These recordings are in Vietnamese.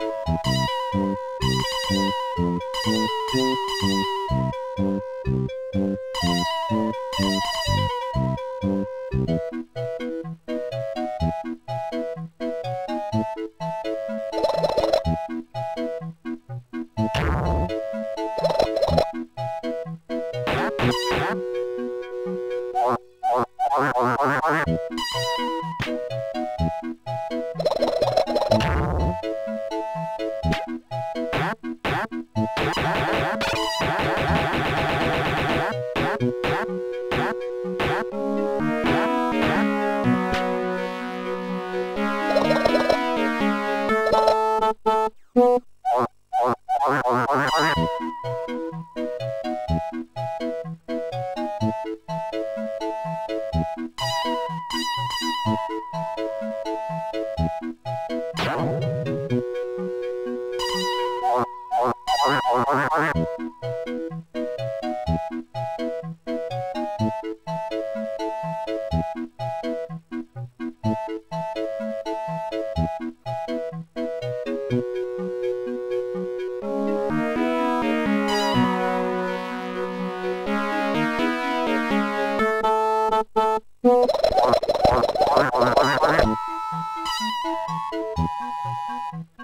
Thank you. What? Thank you.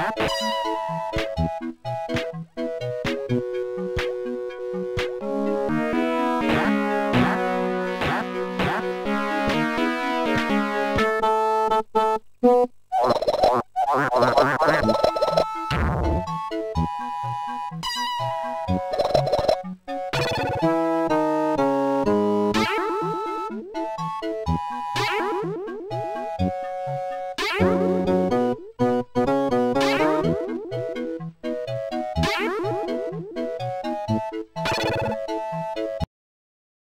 you